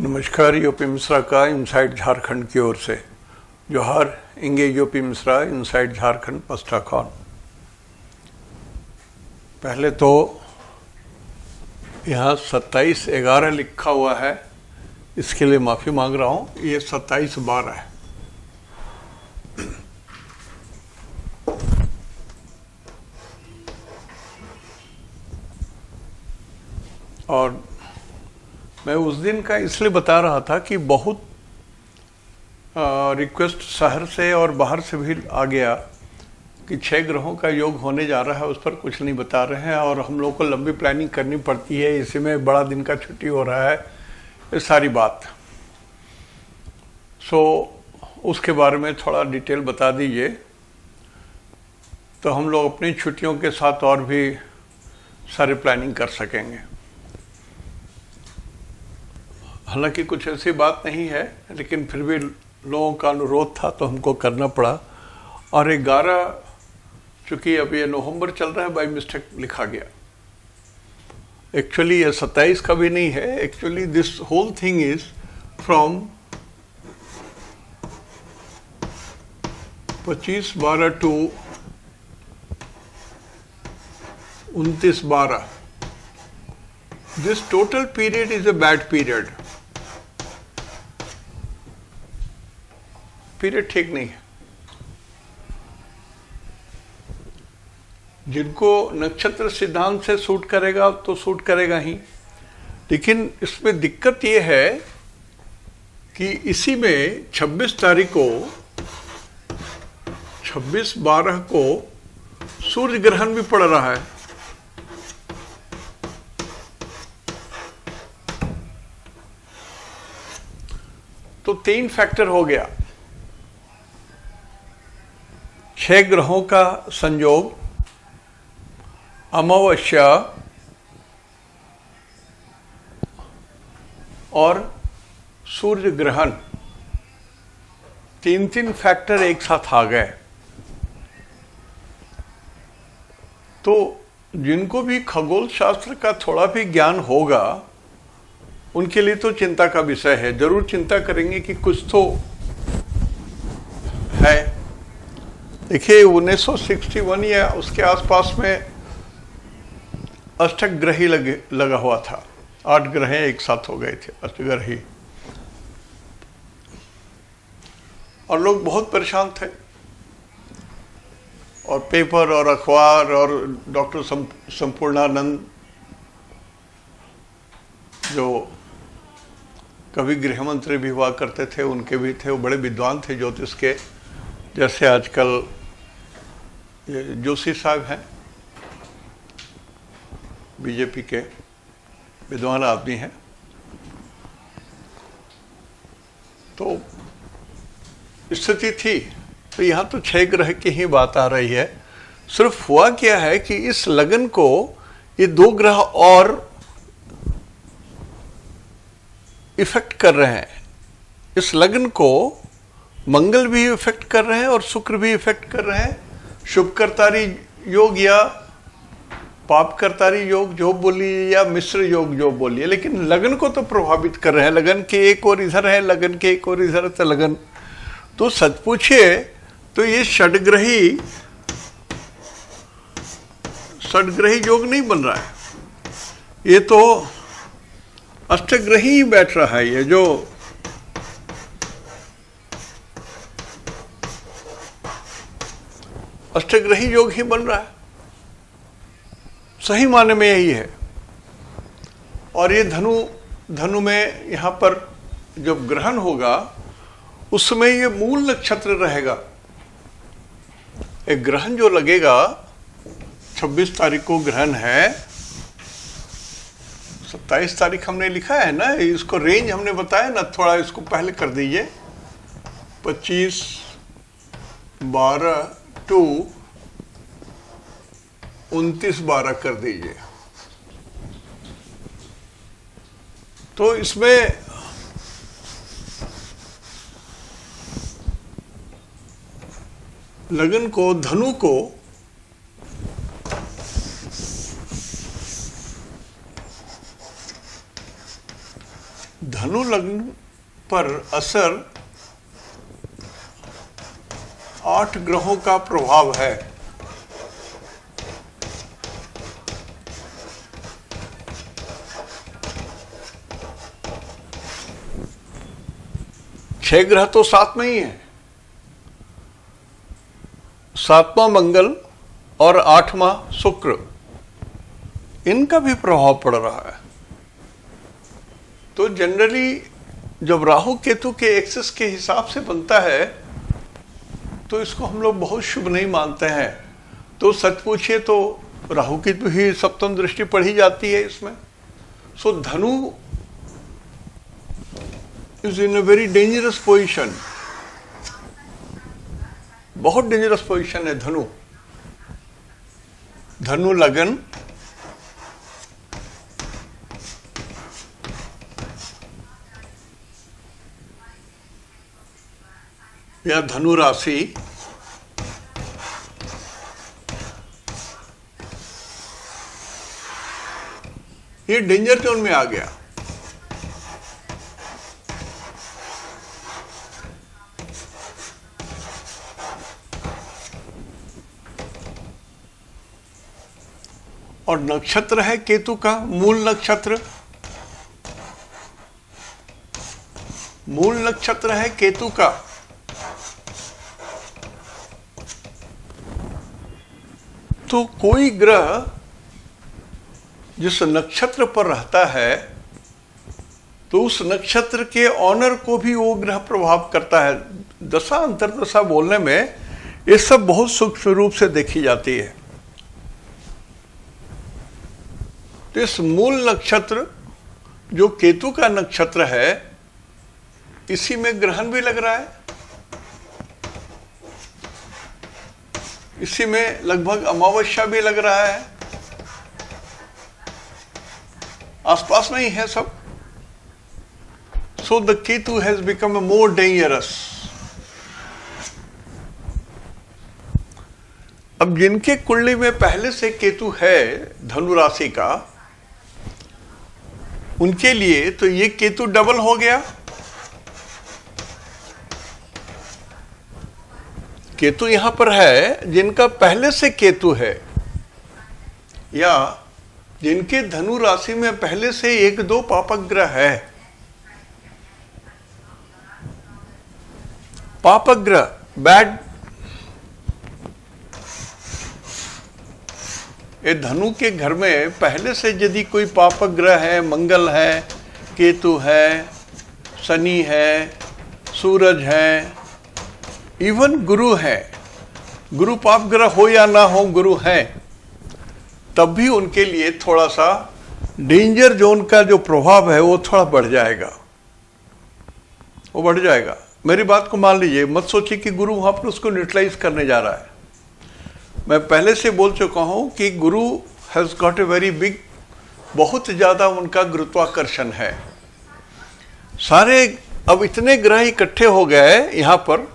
नमस्कार, यूपी मिश्रा का इनसाइड झारखंड की ओर से। जोहार, इंगे U P Mishra, inside Jharkhand पस्टा खान पहले तो यहाँ सत्ताईस ग्यारह लिखा हुआ है। इसके लिए माफ़ी मांग रहा हूँ, ये सत्ताईस बारह है। और मैं उस दिन का इसलिए बता रहा था कि बहुत रिक्वेस्ट शहर से और बाहर से भी आ गया कि छह ग्रहों का योग होने जा रहा है, उस पर कुछ नहीं बता रहे हैं और हम लोग को लंबी प्लानिंग करनी पड़ती है। इसी में बड़ा दिन का छुट्टी हो रहा है, ये सारी बात। सो उसके बारे में थोड़ा डिटेल बता दीजिए। तो हम लोग अपनी छुट्टियों के साथ और भी सारी प्लानिंग कर सकेंगे। हालाँकि कुछ ऐसी बात नहीं है, लेकिन फिर भी लोगों का अनुरोध था तो हमको करना पड़ा। और ग्यारह, चूँकि अब ये नवंबर चल रहा है, बाई मिस्टेक लिखा गया। एक्चुअली ये सत्ताईस का भी नहीं है। Actually this whole thing is from पच्चीस बारह टू उनतीस बारह। This total period is a bad period period ठीक नहीं है। जिनको नक्षत्र सिद्धांत से सूट करेगा तो सूट करेगा ही। लेकिन इसमें दिक्कत यह है कि इसी में 26 तारीख को 26 बारह को सूर्य ग्रहण भी पड़ रहा है। तो तीन फैक्टर हो गया। छह ग्रहों का संयोग, अमावस्या और सूर्य ग्रहण तीन तीन फैक्टर एक साथ आ गए। तो जिनको भी खगोल शास्त्र का थोड़ा भी ज्ञान होगा, उनके लिए तो चिंता का विषय है। ज़रूर चिंता करेंगे कि कुछ तो है देखिए 1961 या उसके आसपास में अष्टक ग्रही लगे, लगा हुआ था। आठ ग्रह एक साथ हो गए थे, अष्टग्रही। और लोग बहुत परेशान थे। और पेपर और अखबार और डॉक्टर संपूर्णानंद जो कभी गृह मंत्री भी हुआ करते थे, उनके भी थे, वो बड़े विद्वान थे ज्योतिष के। जैसे आजकल जोशी साहब हैं, बीजेपी के विद्वान आदमी हैं। तो स्थिति थी तो यहाँ तो छह ग्रह की ही बात आ रही है। सिर्फ़ हुआ क्या है कि इस लगन को ये दो ग्रह और इफ़ेक्ट कर रहे हैं। इस लगन को मंगल भी इफ़ेक्ट कर रहे हैं और शुक्र भी इफ़ेक्ट कर रहे हैं। शुभ करतारी योग या पाप करतारी योग जो बोलिए या मिश्र योग जो बोलिए लेकिन लगन को तो प्रभावित कर रहे हैं। लगन के एक और इधर है, लगन के एक और इधर है लगन। तो सच पूछिए तो ये षडग्रही षडग्रही योग नहीं बन रहा है। ये तो अष्टग्रही बैठ रहा है, ये जो अष्टग्रही योग ही बन रहा है। सही माने में यही है। और ये धनु धनु में यहाँ पर जब ग्रहण होगा, उसमें ये मूल नक्षत्र रहेगा। एक ग्रहण जो लगेगा 26 तारीख को ग्रहण है। 27 तारीख हमने लिखा है ना, इसको रेंज हमने बताया ना, थोड़ा इसको पहले कर दीजिए। 25 बारह टू उनतीस बारह कर दीजिए। तो इसमें लगन को, धनु को धनु लग्न पर असर आठ ग्रहों का प्रभाव है। छह ग्रह तो सात में ही है। सातवां मंगल और आठवां शुक्र। इनका भी प्रभाव पड़ रहा है। तो जनरली जब राहु केतु के एक्सेस के हिसाब से बनता है तो इसको हम लोग बहुत शुभ नहीं मानते हैं। तो सच पूछिए तो राहु केतु ही सप्तम दृष्टि पढ़ी जाती है इसमें। So Dhanu is in a very dangerous position बहुत डेंजरस पोजिशन है धनु। धनु लगन या धनु राशि ये डेंजर जोन में आ गया। और नक्षत्र है केतु का, मूल नक्षत्र। मूल नक्षत्र है केतु का। तो कोई ग्रह जिस नक्षत्र पर रहता है तो उस नक्षत्र के ऑनर को भी वो ग्रह प्रभाव करता है। दशा, अंतरदशा बोलने में ये सब बहुत सूक्ष्म रूप से देखी जाती है। तो इस मूल नक्षत्र, जो केतु का नक्षत्र है, इसी में ग्रहण भी लग रहा है। इसी में लगभग अमावस्या भी लग रहा है। आसपास में ही है सब। So the Ketu has become a more dangerous अब जिनके कुंडली में पहले से केतु है धनु राशि का, उनके लिए तो ये केतु डबल हो गया। केतु यहाँ पर है, जिनका पहले से केतु है। या जिनके धनु राशि में पहले से एक दो पापक ग्रह है। पापक ग्रह बैड ये धनु के घर में पहले से यदि कोई पापक ग्रह है, मंगल है, केतु है, शनि है, सूरज है इवन गुरु है। गुरु पाप ग्रह हो या ना हो गुरु है। तब भी उनके लिए थोड़ा सा डेंजर जोन का जो प्रभाव है, वो थोड़ा बढ़ जाएगा। वो बढ़ जाएगा। मेरी बात को मान लीजिए, मत सोचिए कि गुरु वहाँ पर उसको न्यूट्रलाइज करने जा रहा है। मैं पहले से बोल चुका हूँ कि Guru has got a very big बहुत ज़्यादा उनका गुरुत्वाकर्षण है। सारे अब इतने ग्रह इकट्ठे हो गए यहाँ पर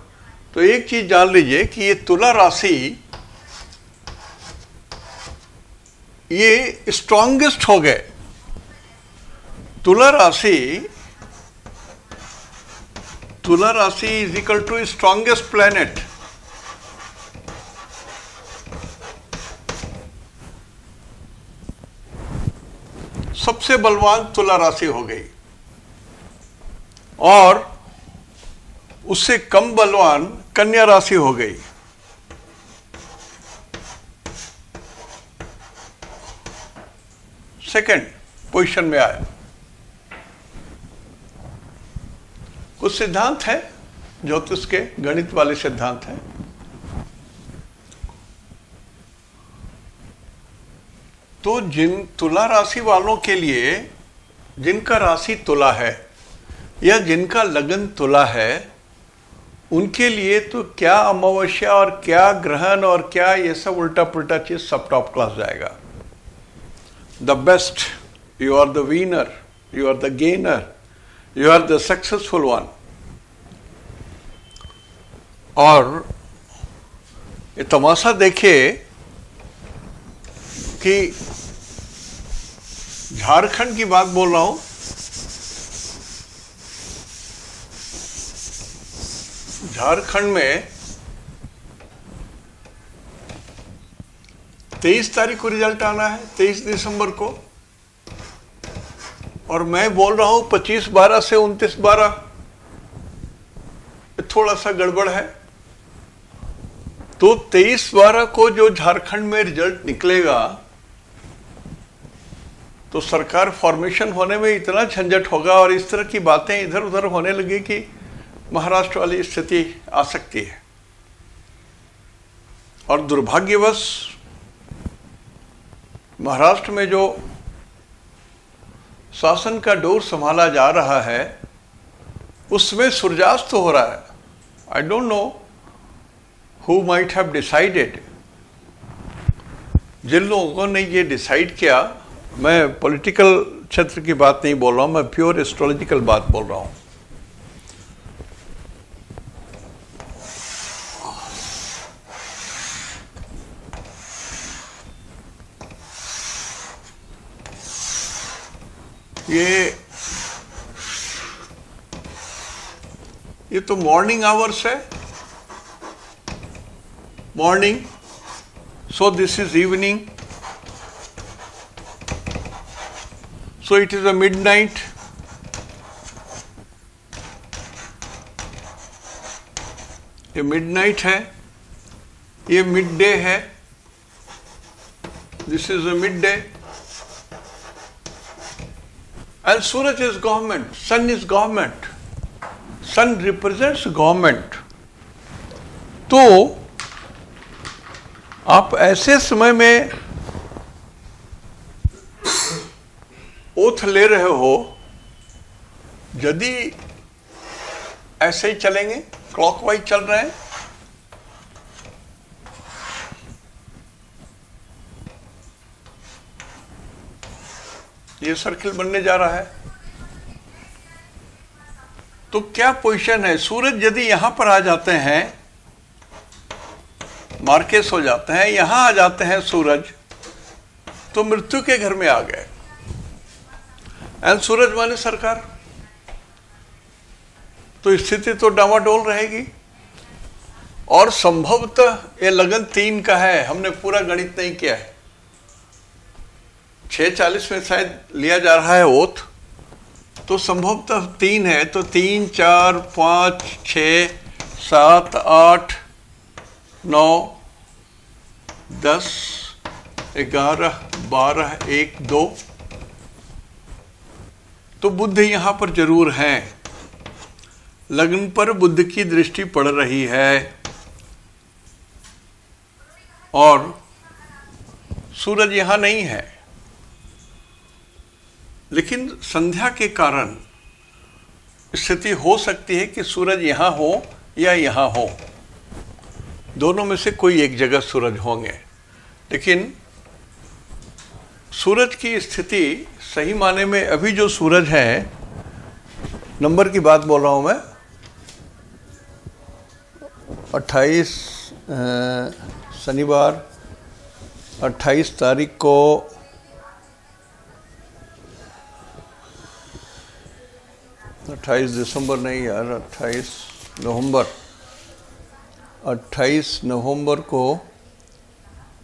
तो एक चीज़ जान लीजिए कि ये तुला राशि ये स्ट्रांगेस्ट हो गए। तुला राशि तुला राशि is equal to strongest planet सबसे बलवान तुला राशि हो गई। और उससे कम बलवान कन्या राशि हो गई। सेकंड पोजीशन में आया कुछ सिद्धांत है, ज्योतिष के गणित वाले सिद्धांत हैं। तो जिन तुला राशि वालों के लिए, जिनका राशि तुला है या जिनका लगन तुला है उनके लिए तो क्या अमावस्या और क्या ग्रहण और क्या ये सब उल्टा पुल्टा चीज़ सब टॉप क्लास जाएगा। The best you are the winner you are the gainer you are the successful one और ये तमाशा देखिए कि झारखंड की बात बोल रहा हूँ झारखंड में तेईस तारीख को रिज़ल्ट आना है, तेईस दिसंबर को। और मैं बोल रहा हूँ, पच्चीस बारह से उनतीस बारह थोड़ा सा गड़बड़ है। तो तेईस बारह को जो झारखंड में रिज़ल्ट निकलेगा तो सरकार फॉर्मेशन होने में इतना झंझट होगा और इस तरह की बातें इधर उधर होने लगी कि महाराष्ट्र वाली स्थिति आ सकती है। और दुर्भाग्यवश महाराष्ट्र में जो शासन का डोर संभाला जा रहा है, उसमें सूर्यास्त हो रहा है। I don't know who might have decided जिन लोगों ने ये डिसाइड किया, मैं पॉलिटिकल क्षेत्र की बात नहीं बोल रहा हूँ, मैं प्योर एस्ट्रोलॉजिकल बात बोल रहा हूँ। ये ये तो मॉर्निंग आवर्स है। Morning so this is evening so it is a mid night ये मिड नाइट है, ये मिड डे है। This is a mid day And Suraj is government, sun is government, sun represents government. तो आप ऐसे समय में ओथ ले रहे हो यदि ऐसे ही चलेंगे क्लॉकवाइज चल रहे हैं ये सर्किल बनने जा रहा है। तो क्या पोजीशन है? सूरज यदि यहाँ पर आ जाते हैं मार्केस हो जाते हैं, यहाँ आ जाते हैं सूरज तो मृत्यु के घर में आ गए। एंड सूरज माने सरकार। तो स्थिति तो डावाडोल रहेगी। और संभवतः ये लगन तीन का है। हमने पूरा गणित नहीं किया है। छः चालीस में शायद लिया जा रहा है ओथ। तो संभवतः तीन है तो तीन, चार, पाँच छ सात, आठ, नौ, दस, ग्यारह, बारह, एक, दो। तो बुद्ध यहाँ पर ज़रूर हैं। लग्न पर बुद्ध की दृष्टि पड़ रही है। और सूरज यहाँ नहीं है। लेकिन संध्या के कारण स्थिति हो सकती है कि सूरज यहाँ हो या यहाँ हो। दोनों में से कोई एक जगह सूरज होंगे। लेकिन सूरज की स्थिति सही माने में अभी जो सूरज है, नंबर की बात बोल रहा हूँ मैं। 28 शनिवार 28 तारीख को अट्ठाईस दिसंबर नहीं यार, अट्ठाईस नवंबर। अट्ठाईस नवंबर को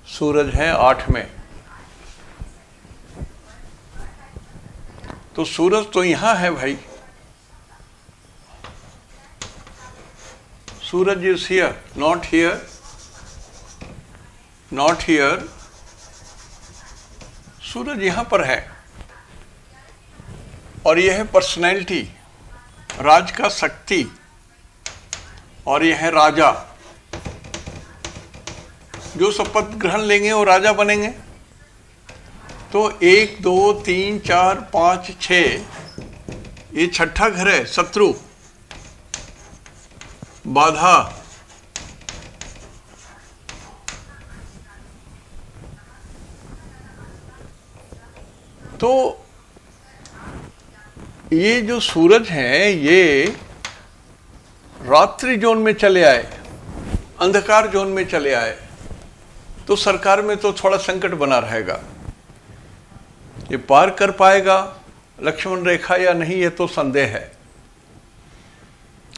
सूरज है आठ में। तो सूरज तो यहाँ है भाई। Suraj is here not here not here सूरज यहाँ पर है। और यह है पर्सनैलिटी राज का शक्ति, और यह है राजा। जो शपथ ग्रहण लेंगे, वो राजा बनेंगे। तो एक, दो, तीन, चार, पाँच छ ये छठा घर है, शत्रु। बाधा। तो ये जो सूरज है, ये रात्रि जोन में चले आए, अंधकार जोन में चले आए तो सरकार में तो थोड़ा संकट बना रहेगा। ये पार कर पाएगा, लक्ष्मण रेखा या नहीं, ये तो संदेह है।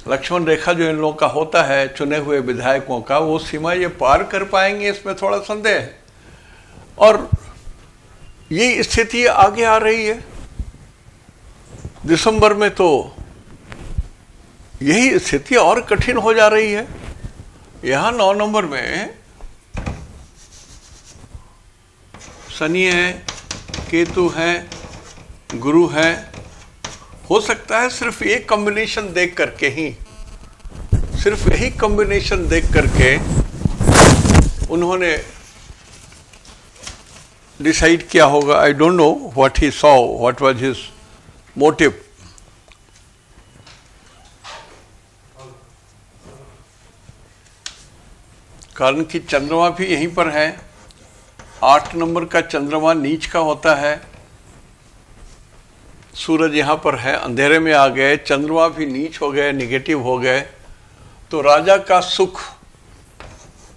लक्ष्मण रेखा जो इन लोगों का होता है, चुने हुए विधायकों का, वो सीमा ये पार कर पाएँगे, इसमें थोड़ा संदेह है। और ये स्थिति आगे आ रही है। दिसंबर में तो यही स्थिति और कठिन हो जा रही है। यहाँ नौ नंबर में शनि है, केतु है, गुरु है, हो सकता है सिर्फ़ एक कॉम्बिनेशन देख करके ही, सिर्फ़ यही कॉम्बिनेशन देख करके उन्होंने डिसाइड किया होगा। I don't know what he saw what was his motive कारण कि चंद्रमा भी यहीं पर है। आठ नंबर का चंद्रमा नीच का होता है। सूरज यहाँ पर है, अंधेरे में आ गए, चंद्रमा भी नीच हो गए निगेटिव हो गए। तो राजा का सुख,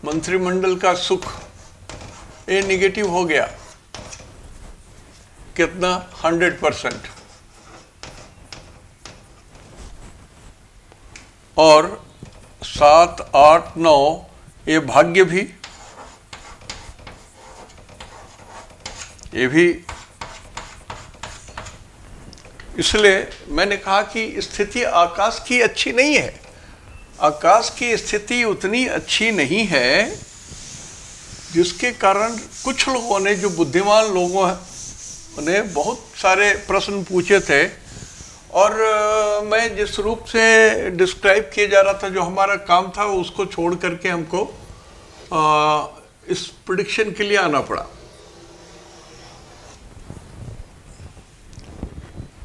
मंत्रिमंडल का सुख, ये निगेटिव हो गया। कितना? हंड्रेड परसेंट और सात, आठ, नौ, ये भाग्य भी, ये भी। इसलिए मैंने कहा कि स्थिति आकाश की अच्छी नहीं है। आकाश की स्थिति उतनी अच्छी नहीं है, जिसके कारण कुछ लोगों ने, जो बुद्धिमान लोगों ने बहुत सारे प्रश्न पूछे थे और मैं जिस रूप से डिस्क्राइब किया जा रहा था जो हमारा काम था उसको छोड़ करके हमको आ, इस प्रडिक्शन के लिए आना पड़ा।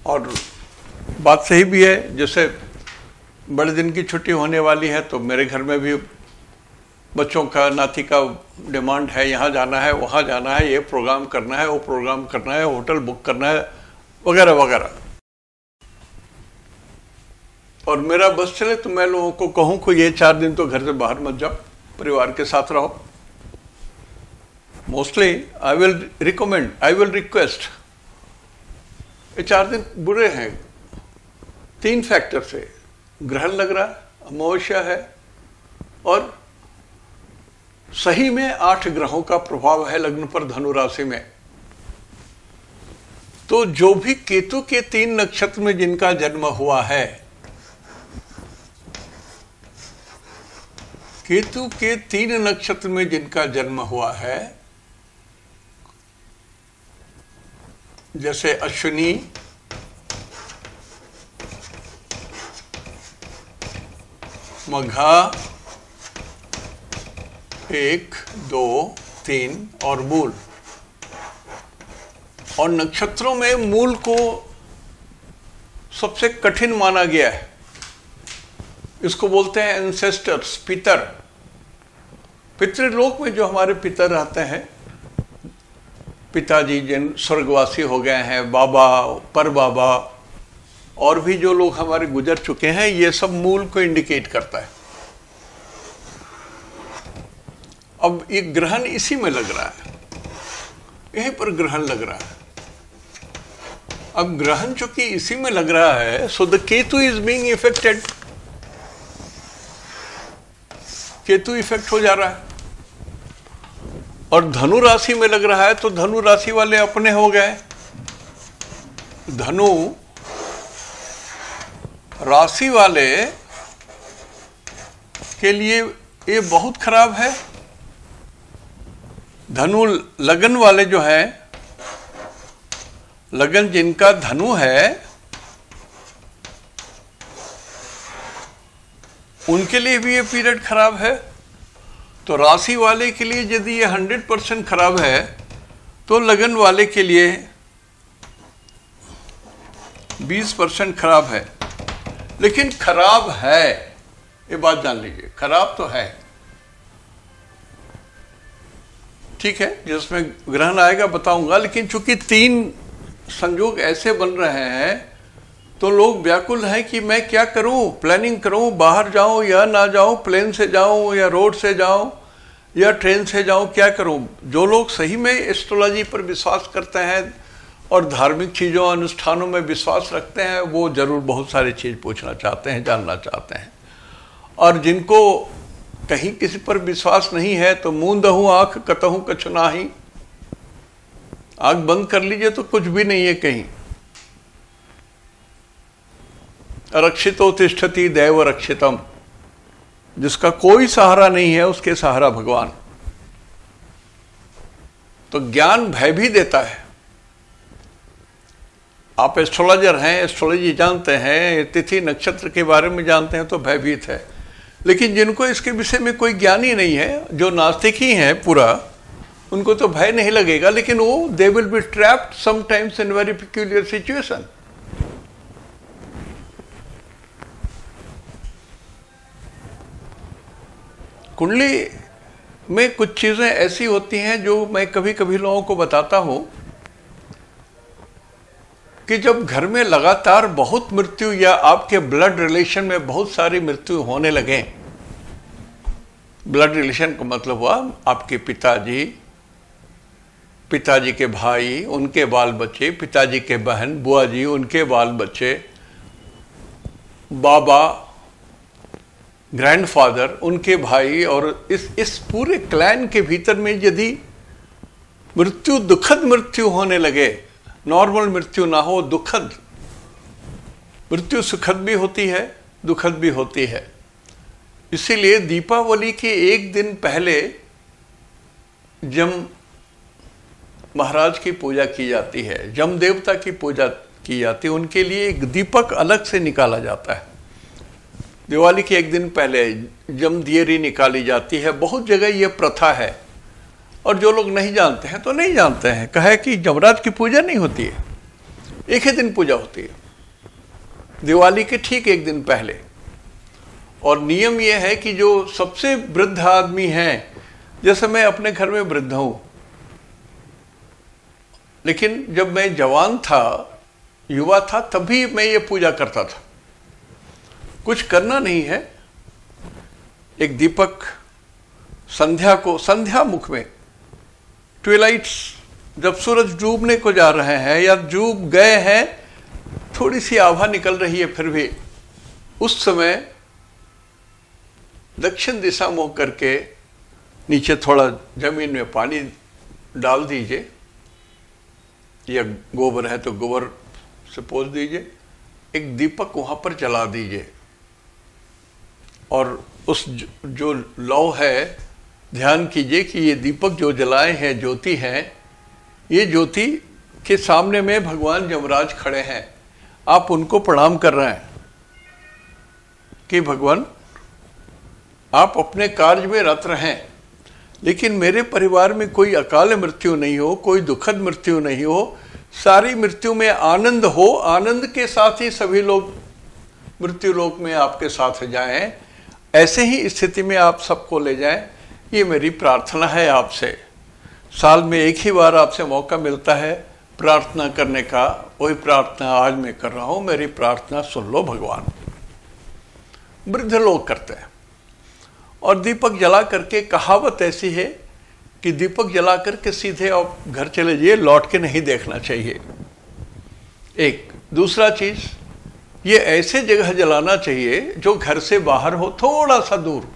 और बात सही भी है जैसे बड़े दिन की छुट्टी होने वाली है तो मेरे घर में भी बच्चों का नाती का डिमांड है यहाँ जाना है वहाँ जाना है ये प्रोग्राम करना है वो प्रोग्राम करना है होटल बुक करना है वगैरह वगैरह। और मेरा बस चले तो मैं लोगों को कहूँ को ये चार दिन तो घर से बाहर मत जाओ, परिवार के साथ रहो। Mostly I will recommend I will request ये चार दिन बुरे हैं। तीन फैक्टर से, ग्रहण लग रहा है अमावस्या है, और सही में आठ ग्रहों का प्रभाव है लग्न पर धनु राशि में। तो जो भी केतु के तीन नक्षत्र में जिनका जन्म हुआ है केतु के तीन नक्षत्र में जिनका जन्म हुआ है, जैसे अश्विनी, मघा, एक, दो, तीन और मूल। और नक्षत्रों में मूल को सबसे कठिन माना गया है। इसको बोलते हैं एंसेस्टर्स पितर। पितृलोक में जो हमारे पितर रहते हैं, पिताजी जिन स्वर्गवासी हो गए हैं, बाबा पर बाबा और भी जो लोग हमारे गुजर चुके हैं, ये सब मूल को इंडिकेट करता है। अब ये ग्रहण इसी में लग रहा है। यहीं पर ग्रहण लग रहा है। अब ग्रहण चूँकि इसी में लग रहा है so the Ketu is being affected Ketu affect हो जा रहा है। और धनु राशि में लग रहा है तो धनु राशि वाले अपने हो गए। धनु राशि वाले के लिए ये बहुत खराब है। धनु लगन वाले जो है, लगन जिनका धनु है उनके लिए भी ये पीरियड खराब है? तो राशि वाले के लिए यदि ये हंड्रेड परसेंट खराब है तो लगन वाले के लिए बीस परसेंट खराब है। लेकिन खराब है, ये बात जान लीजिए, खराब तो है। ठीक है, जिसमें ग्रहण आएगा बताऊँगा, लेकिन चूँकि तीन संयोग ऐसे बन रहे हैं तो लोग व्याकुल हैं कि मैं क्या करूँ? प्लानिंग करूँ? बाहर जाऊँ या ना जाऊँ? प्लेन से जाऊँ या रोड से जाऊँ या ट्रेन से जाऊँ? क्या करूँ? जो लोग सही में एस्ट्रोलॉजी पर विश्वास करते हैं और धार्मिक चीज़ों अनुष्ठानों में विश्वास रखते हैं, वो ज़रूर बहुत सारी चीज़ पूछना चाहते हैं, जानना चाहते हैं। और जिनको कहीं किसी पर विश्वास नहीं है तो मुँह दहू, आँख कतहू, कछु ही आँख बंद कर लीजिए तो कुछ भी नहीं है कहीं। रक्षितो तिष्ठति दैव रक्षितम। जिसका कोई सहारा नहीं है, उसके सहारा भगवान। तो ज्ञान भय भी देता है। आप एस्ट्रोलॉजर हैं एस्ट्रोलॉजी जानते हैं, तिथि नक्षत्र के बारे में जानते हैं तो भयभीत है। लेकिन जिनको इसके विषय में कोई ज्ञान ही नहीं है, जो नास्तिक ही है पूरा, उनको तो भय नहीं लगेगा, लेकिन वो they will be trapped sometimes in very peculiar situation कुंडली में कुछ चीज़ें ऐसी होती हैं जो मैं कभी कभी लोगों को बताता हूँ कि जब घर में लगातार बहुत मृत्यु या आपके ब्लड रिलेशन में बहुत सारी मृत्यु होने लगे ब्लड रिलेशन का मतलब हुआ आपके पिताजी पिताजी के भाई, उनके बाल बच्चे, पिताजी के बहन, बुआ जी, उनके बाल बच्चे, बाबा ग्रैंडफादर उनके भाई और इस इस पूरे क्लैन के भीतर में यदि मृत्यु, दुखद मृत्यु होने लगे नॉर्मल मृत्यु ना हो, दुखद, मृत्यु सुखद भी होती है, दुखद भी होती है। इसीलिए दीपावली के एक दिन पहले जम महाराज की पूजा की जाती है, जम देवता की पूजा की जाती है, उनके लिए एक दीपक अलग से निकाला जाता है। दिवाली के एक दिन पहले जम दियरी निकाली जाती है, बहुत जगह ये प्रथा है। और जो लोग नहीं जानते हैं तो नहीं जानते हैं। कहे कि जमराज की पूजा नहीं होती है, एक ही दिन पूजा होती है। दिवाली के ठीक एक दिन पहले। और नियम यह है कि जो सबसे वृद्ध आदमी हैं, जैसे मैं अपने घर में वृद्ध हूँ, लेकिन जब मैं जवान था, युवा था, तभी मैं ये पूजा करता था। कुछ करना नहीं है। एक दीपक संध्या को, संध्या मुख में, ट्वेलाइट्स जब सूरज डूबने को जा रहे हैं या डूब गए हैं, थोड़ी सी आभा निकल रही है फिर भी। उस समय दक्षिण दिशा मुख करके नीचे थोड़ा ज़मीन में पानी डाल दीजिए, या गोबर है तो गोबर से पोष दीजिए, एक दीपक वहाँ पर जला दीजिए। और उस जो लौ है, ध्यान कीजिए कि ये दीपक जो जलाए हैं, ज्योति है, ये ज्योति के सामने में भगवान जमराज खड़े हैं। आप उनको प्रणाम कर रहे हैं कि भगवान, आप अपने कार्य में रत रहें। लेकिन मेरे परिवार में कोई अकाल मृत्यु नहीं हो, कोई दुखद मृत्यु नहीं हो, सारी मृत्यु में आनंद हो, आनंद के साथ ही सभी लोग मृत्यु लोक में आपके साथ जाएँ। ऐसे ही स्थिति में आप सबको ले जाएँ। ये मेरी प्रार्थना है आपसे। साल में एक ही बार आपसे मौका मिलता है प्रार्थना करने का। वही प्रार्थना आज मैं कर रहा हूँ। मेरी प्रार्थना सुन लो भगवान। वृद्ध लोग करते हैं। और दीपक जला करके कहावत ऐसी है कि दीपक जला करके सीधे आप घर चले जाइए, लौट के नहीं देखना चाहिए। एक दूसरा चीज़ ये ऐसे जगह जलाना चाहिए जो घर से बाहर हो, थोड़ा सा दूर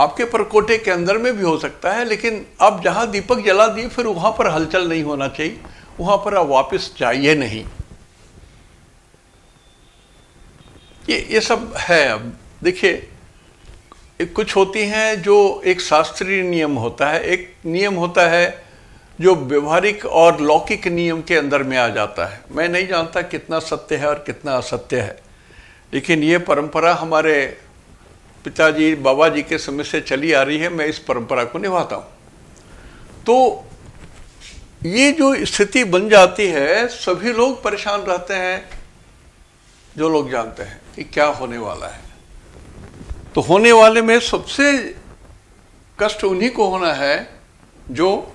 आपके परकोटे के अंदर में भी हो सकता है, लेकिन आप जहाँ दीपक जला दिए, फिर वहाँ पर हलचल नहीं होना चाहिए। वहाँ पर आप वापस जाइए नहीं। ये ये सब है अब। देखिए कुछ होती हैं जो एक शास्त्रीय नियम होता है। एक नियम होता है जो व्यवहारिक और लौकिक नियम के अंदर में आ जाता है। मैं नहीं जानता कितना सत्य है और कितना असत्य है। लेकिन ये परंपरा हमारे पिताजी बाबा जी के समय से चली आ रही है। मैं इस परंपरा को निभाता हूँ। तो ये जो स्थिति बन जाती है, सभी लोग परेशान रहते हैं। जो लोग जानते हैं कि क्या होने वाला है। तो होने वाले में सबसे कष्ट उन्हीं को होना है जो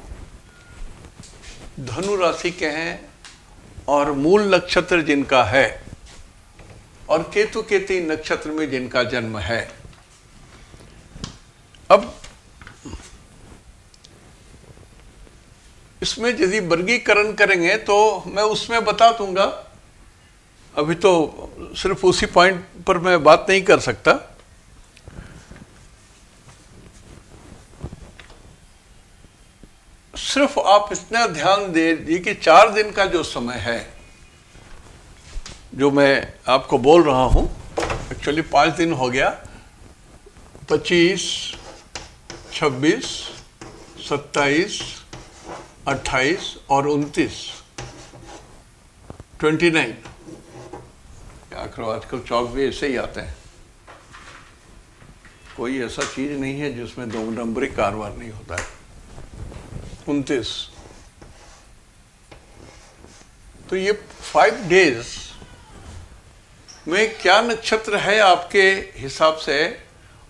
धनु राशि के हैं और मूल नक्षत्र जिनका है और केतु के तीन नक्षत्र में जिनका जन्म है। अब इसमें यदि वर्गीकरण करेंगे तो मैं उसमें बता दूँगा। अभी तो सिर्फ़ उसी पॉइंट पर मैं बात नहीं कर सकता। सिर्फ़ आप इतना ध्यान दे कि चार दिन का जो समय है, जो मैं आपको बोल रहा हूँ एक्चुअली पाँच दिन हो गया, पच्चीस, छब्बीस, सत्ताईस, अट्ठाईस और उनतीस ट्वेंटी नाइन आखिर आजकल चौक भी ऐसे ही आते हैं। कोई ऐसा चीज़ नहीं है जिसमें दो नंबरी कारोबार नहीं होता है। उनतीस। तो ये फाइव डेज़ में क्या नक्षत्र है आपके हिसाब से?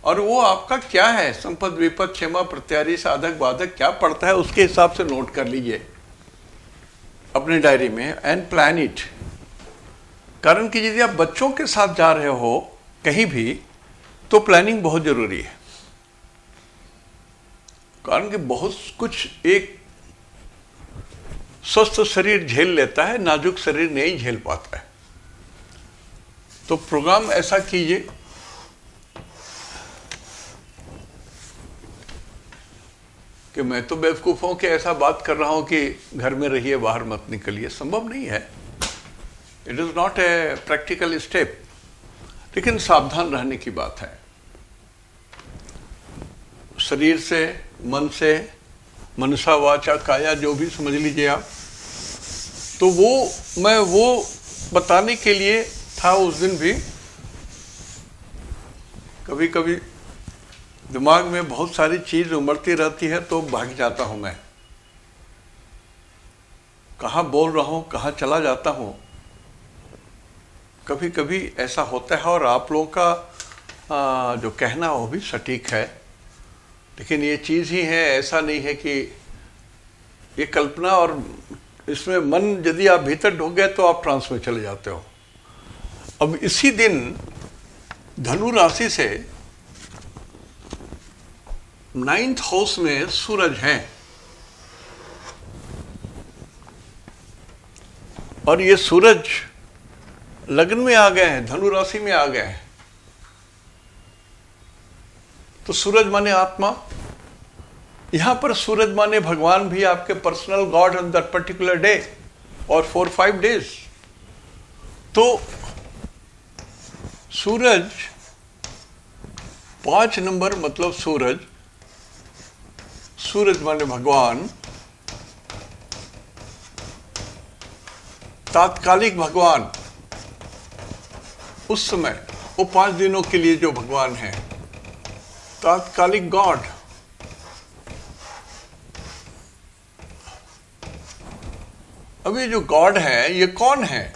और वो आपका क्या है? संपद, विपद, क्षमा, प्रत्यारी, साधक, बाधक, क्या पड़ता है? उसके हिसाब से नोट कर लीजिए। अपने डायरी में एंड प्लान इट कारण कि यदि आप बच्चों के साथ जा रहे हो कहीं भी तो प्लानिंग बहुत ज़रूरी है। कारण कि बहुत कुछ एक स्वस्थ शरीर झेल लेता है, नाजुक शरीर नहीं झेल पाता है। तो प्रोग्राम ऐसा कीजिए, कि मैं तो बेवकूफ़ हूँ कि ऐसा बात कर रहा हूँ कि घर में रहिए, बाहर मत निकलिए। संभव नहीं है। It is not a practical step लेकिन सावधान रहने की बात है। शरीर से, मन से, मनसा, वाचा, काया, जो भी समझ लीजिए आप तो वो, मैं वो बताने के लिए था उस दिन भी। कभी कभी दिमाग में बहुत सारी चीज़ उमड़ती रहती है तो भाग जाता हूँ मैं। कहा बोल रहा हूँ, कहा चला जाता हूँ। कभी कभी ऐसा होता है और आप लोगों का जो कहना वो भी सटीक है। लेकिन ये चीज़ ही है, ऐसा नहीं है कि ये कल्पना और इसमें मन यदि आप भीतर ढुक गए तो आप ट्रांस में चले जाते हो। अब इसी दिन धनु राशि से नाइन्थ हाउस में सूरज है। और ये सूरज लग्न में आ गए हैं, धनु राशि में आ गए हैं। तो सूरज माने आत्मा। यहाँ पर सूरज माने भगवान भी आपके personal god on that particular day और फोर फाइव डेज़ तो सूरज, पाँच नंबर मतलब सूरज सूरज माने भगवान, तात्कालिक भगवान, उस समय, वो पाँच दिनों के लिए जो भगवान है। तात्कालिक गॉड। अब ये जो गॉड है, ये कौन है?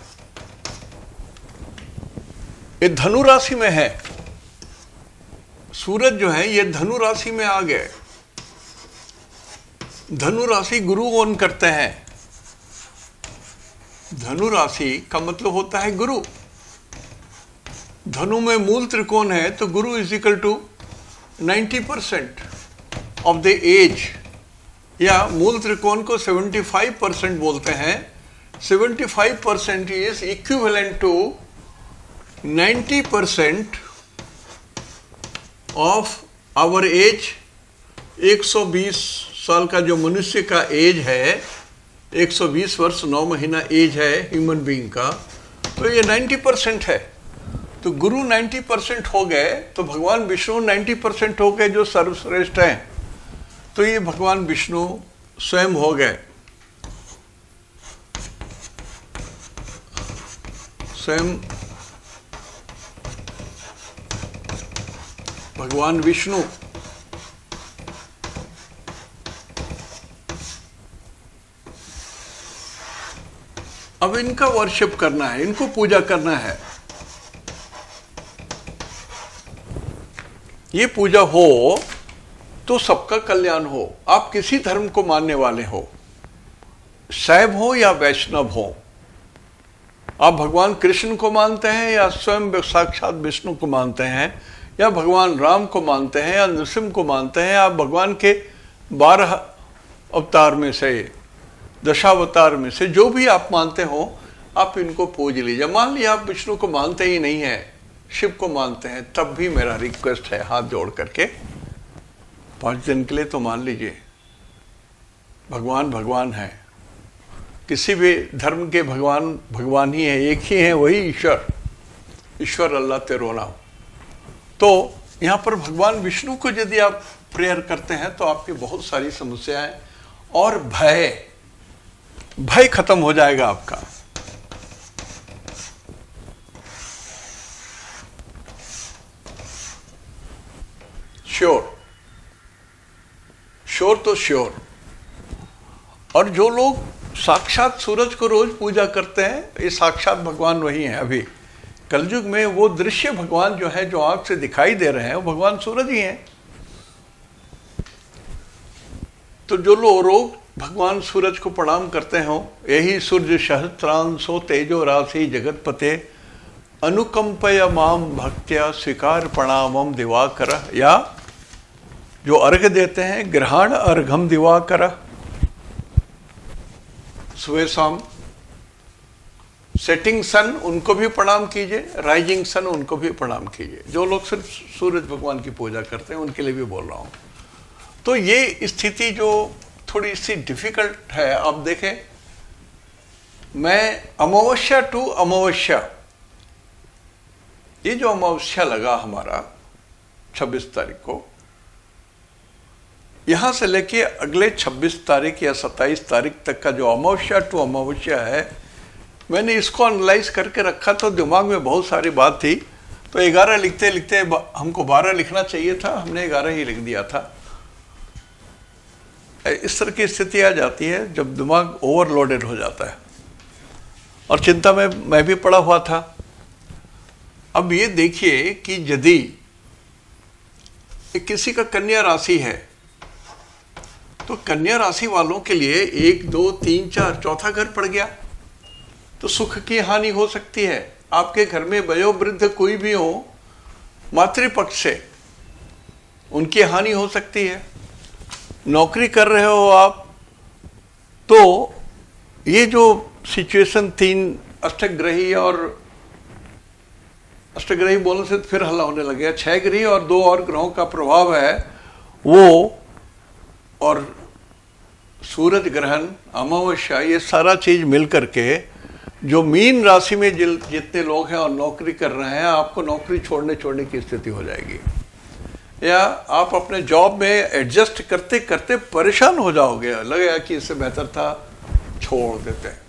ये धनु राशि में है। सूरज जो है, ये धनु राशि में आ गए। धनु राशि गुरु ओन करते हैं? धनु राशि का मतलब होता है गुरु। धनु में मूल त्रिकोण है तो Guru is equal to 90 percent of the age या मूल त्रिकोण को 75 परसेंट बोलते हैं 75 percent is equivalent to 90 percent of our age 120 साल का जो मनुष्य का एज है 120 वर्ष 9 महीना एज है ह्यूमन बीइंग का तो ये 90 परसेंट है। तो गुरु 90 परसेंट हो गए तो भगवान विष्णु 90 परसेंट हो गए जो सर्वश्रेष्ठ हैं। तो ये भगवान विष्णु स्वयं हो गए। स्वयं भगवान विष्णु। अब इनका वर्शिप करना है, इनको पूजा करना है। ये पूजा हो तो सबका कल्याण हो। आप किसी धर्म को मानने वाले हो। शैव हो या वैष्णव हो। आप भगवान कृष्ण को मानते हैं या स्वयं साक्षात विष्णु को मानते हैं, या भगवान राम को मानते हैं या नृसिम को मानते हैं, आप भगवान के बारह अवतार में से, दशावतार में से जो भी आप मानते हो, आप इनको पूज लीजिए। मान लिया आप विष्णु को मानते ही नहीं है। शिव को मानते हैं, तब भी मेरा रिक्वेस्ट है हाथ जोड़ करके। पाँच दिन के लिए तो मान लीजिए, भगवान भगवान है। किसी भी धर्म के भगवान भगवान ही है, एक ही है, वही ईश्वर। ईश्वर अल्लाह तेरो नाम तो यहाँ पर भगवान विष्णु को यदि आप प्रेयर करते हैं तो आपकी बहुत सारी समस्याएँ और भय भय खत्म हो जाएगा आपका। श्योर। श्योर तो श्योर। और जो लोग साक्षात सूरज को रोज पूजा करते हैं, ये साक्षात भगवान वही हैं अभी। कलयुग में वो दृश्य भगवान जो है, जो आँख से दिखाई दे रहे हैं, वो भगवान सूरज ही हैं। तो जो लोग भगवान सूरज को प्रणाम करते हो यही सूर्य सहस्त्रांशो तेजो राशि जगत पते। अनुकंपय माम भक्त्या स्वीकार प्रणामम दिवाकर। या जो अर्घ देते हैं, ग्रहण अर्घम दिवाकर सुबह शाम सेटिंग सन उनको भी प्रणाम कीजिए राइजिंग सन उनको भी प्रणाम कीजिए। जो लोग सिर्फ़ सूरज भगवान की पूजा करते हैं, उनके लिए भी बोल रहा हूँ। तो ये स्थिति जो थोड़ी सी डिफ़िकल्ट है, आप देखें, मैं अमावस्या टू अमावस्या, ये जो अमावस्या लगा हमारा 26 तारीख को यहाँ से लेके अगले 26 तारीख या 27 तारीख तक का जो अमावस्या टू अमावस्या है, मैंने इसको एनालाइज करके रखा तो दिमाग में बहुत सारी बात थी। तो ग्यारह लिखते लिखते हमको बारह लिखना चाहिए था, हमने ग्यारह ही लिख दिया था। इस तरह की स्थिति आ जाती है जब दिमाग ओवरलोडेड हो जाता है। और चिंता में मैं भी पड़ा हुआ था। अब ये देखिए कि यदि किसी का कन्या राशि है तो कन्या राशि वालों के लिए एक, दो, तीन, चार, चौथा घर पड़ गया। तो सुख की हानि हो सकती है। आपके घर में वयोवृद्ध कोई भी हो, मातृपक्ष से, उनकी हानि हो सकती है। नौकरी कर रहे हो आप तो ये जो सिचुएशन तीन, अष्टग्रही और अष्टग्रही बोलने से फिर हल्ला होने लगे छह ग्रही और दो और ग्रहों का प्रभाव है, वो और सूरज ग्रहण, अमावस्या, ये सारा चीज़ मिल करके जो मीन राशि में जितने लोग हैं और नौकरी कर रहे हैं, आपको नौकरी छोड़ने छोड़ने की स्थिति हो जाएगी। या आप अपने जॉब में एडजस्ट करते करते परेशान हो जाओगे। लगेगा कि इससे बेहतर था, छोड़ देते। हैं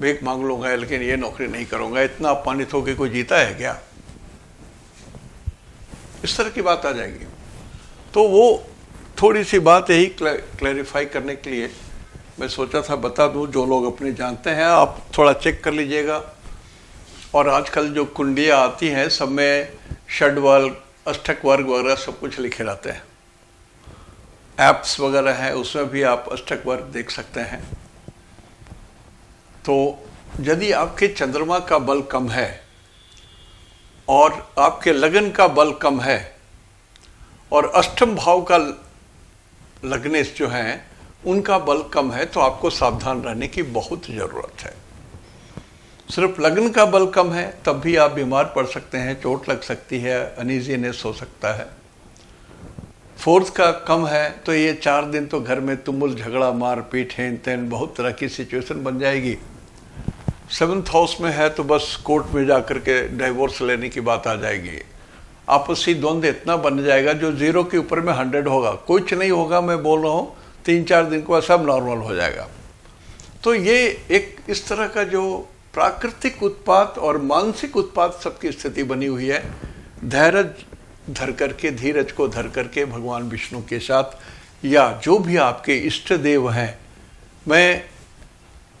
भीख मांग लूँगा, लेकिन ये नौकरी नहीं करूँगा। इतना अपमानित होकर कोई जीता है क्या? इस तरह की बात आ जाएगी। तो वो थोड़ी सी बात यही क्लैरिफाई करने के लिए मैं सोचा था बता दूँ, जो लोग अपने जानते हैं, आप थोड़ा चेक कर लीजिएगा। और आजकल जो कुंडियाँ आती हैं, सब में षडवल अष्टक वर्ग वगैरह सब कुछ लिखे रहते हैं। एप्स वगैरह है, उसमें भी आप अष्टक वर्ग देख सकते हैं। तो यदि आपके चंद्रमा का बल कम है, और आपके लगन का बल कम है, और अष्टम भाव का लग्नेश जो हैं, उनका बल कम है तो आपको सावधान रहने की बहुत ज़रूरत है। सिर्फ़ लगन का बल कम है, तब भी आप बीमार पड़ सकते हैं, चोट लग सकती है, अनइजीनेस हो सकता है। फोर्थ का कम है तो ये चार दिन तो घर में तुमुल झगड़ा, मार पीट, हेन तेन, बहुत तरह की सिचुएशन बन जाएगी। सेवन्थ हाउस में है तो बस कोर्ट में जाकर के डाइवोर्स लेने की बात आ जाएगी। आपसी द्वंद्व इतना बन जाएगा जो ज़ीरो के ऊपर में हंड्रेड होगा। कुछ नहीं होगा, मैं बोल रहा हूँ, तीन चार दिन को सब नॉर्मल हो जाएगा। तो ये एक इस तरह का जो प्राकृतिक उत्पात और मानसिक उत्पात सबकी स्थिति बनी हुई है। धैर्य धर करके, धीरज को धर करके भगवान विष्णु के साथ या जो भी आपके इष्ट देव हैं, मैं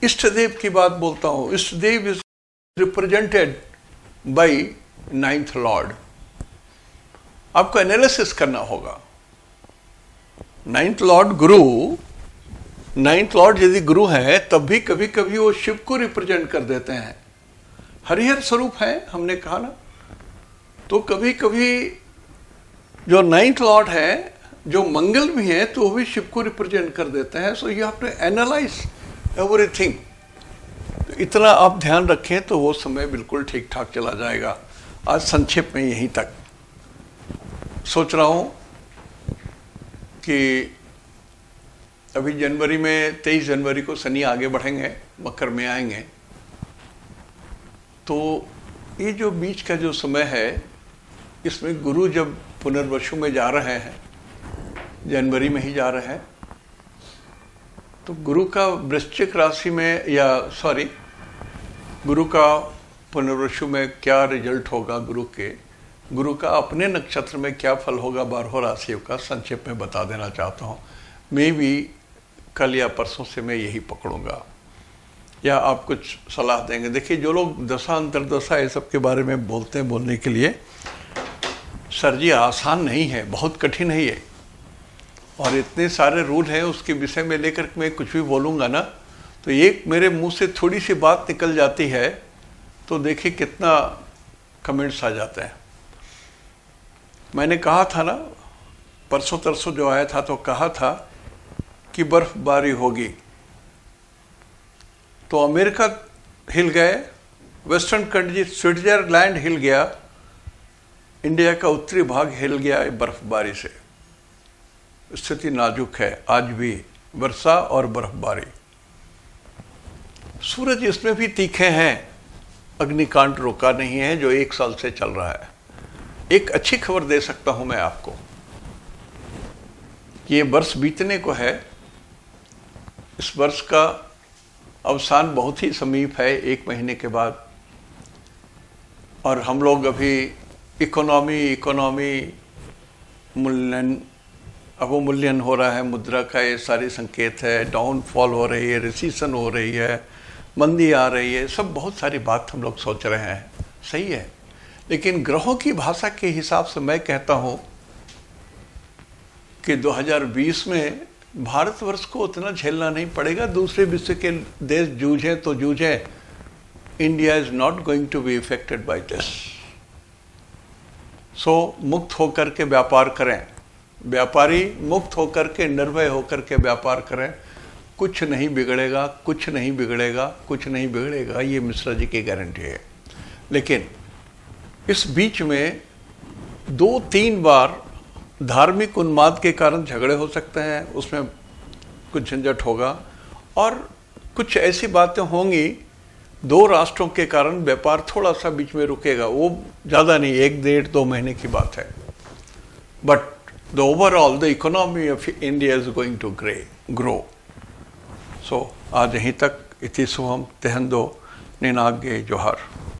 इष्ट देव की बात बोलता हूँ। Isht dev is represented by ninth lord आपको एनालिसिस करना होगा। Ninth lord Guru ninth lord यदि गुरु है तब भी कभी कभी वो शिव को रिप्रेजेंट कर देते हैं। हरिहर स्वरूप है, हमने कहा ना। तो कभी कभी जो नाइन्थ लॉर्ड है, जो मंगल भी है तो वो भी शिव को रिप्रेजेंट कर देते हैं। So you have to analyse everything इतना आप ध्यान रखें तो वो समय बिल्कुल ठीक ठाक चला जाएगा। आज संक्षेप में यहीं तक। सोच रहा हूँ कि अभी जनवरी में, तेईस जनवरी को शनि आगे बढ़ेंगे मकर में आएँगे। तो ये जो बीच का जो समय है, इसमें गुरु जब पुनर्वसु में जा रहे हैं, जनवरी में ही जा रहे हैं तो गुरु का वृश्चिक राशि में या सॉरी गुरु का पुनर्वसु में क्या रिज़ल्ट होगा गुरु के? गुरु का अपने नक्षत्र में क्या फल होगा, बारह राशियों का संक्षेप में बता देना चाहता हूँ। मैं भी कल या परसों से मैं यही पकड़ूँगा। या आप कुछ सलाह देंगे? देखिए, जो लोग दशा, अंतरदशा, ये सब के बारे में बोलते हैं बोलने के लिए, सर जी, आसान नहीं है, बहुत कठिन है ये। और इतने सारे रूल हैं, उसके विषय में लेकर मैं कुछ भी बोलूँगा ना तो एक मेरे मुँह से थोड़ी सी बात निकल जाती है तो देखिए कितना कमेंट्स आ जाते हैं। मैंने कहा था ना, परसों तरसों जो आया था तो कहा था कि बर्फबारी होगी। तो अमेरिका हिल गए, वेस्टर्न कंट्री स्विट्जरलैंड हिल गया, इंडिया का उत्तरी भाग हिल गया बर्फबारी से। स्थिति नाजुक है, आज भी वर्षा और बर्फबारी। सूरज इसमें भी तीखे हैं, अग्निकांड रोका नहीं है, जो एक साल से चल रहा है। एक अच्छी खबर दे सकता हूँ मैं आपको। कि ये वर्ष बीतने को है। इस वर्ष का अवसान बहुत ही समीप है, एक महीने के बाद। और हम लोग अभी इकोनॉमी इकोनॉमी मूल्यन, अवमूल्यन हो रहा है, मुद्रा का ये सारे संकेत है डाउनफॉल हो रही है रिसीसन हो रही है, मंदी आ रही है, सब बहुत सारी बात हम लोग सोच रहे हैं। सही है? लेकिन ग्रहों की भाषा के हिसाब से मैं कहता हूँ कि 2020 में भारतवर्ष को उतना झेलना नहीं पड़ेगा। दूसरे विश्व के देश जूझे तो जूझे। India is not going to be affected by this so मुक्त होकर के व्यापार करें। व्यापारी मुक्त होकर के, निर्भय होकर के व्यापार करें। कुछ नहीं बिगड़ेगा, कुछ नहीं बिगड़ेगा, कुछ नहीं बिगड़ेगा, ये मिश्रा जी की गारंटी है। लेकिन इस बीच में दो तीन बार धार्मिक उन्माद के कारण झगड़े हो सकते हैं, उसमें कुछ झंझट होगा। और कुछ ऐसी बातें होंगी, दो राष्ट्रों के कारण व्यापार थोड़ा सा बीच में रुकेगा। वो ज़्यादा नहीं, एक डेढ़ दो महीने की बात है। But the overall the economy of India is going to grey grow so आज यहीं तक, इति शुभम तेहंदो निनागे जोहार।